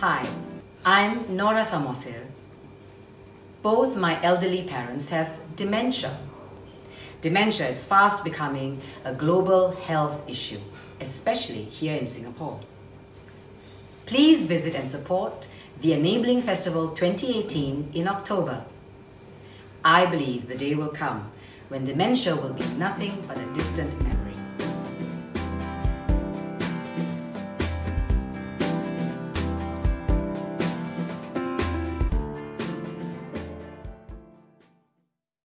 Hi, I'm Nora Samosir. Both my elderly parents have dementia. Dementia is fast becoming a global health issue, especially here in Singapore. Please visit and support the Enabling Festival 2018 in October. I believe the day will come when dementia will be nothing but a distant memory.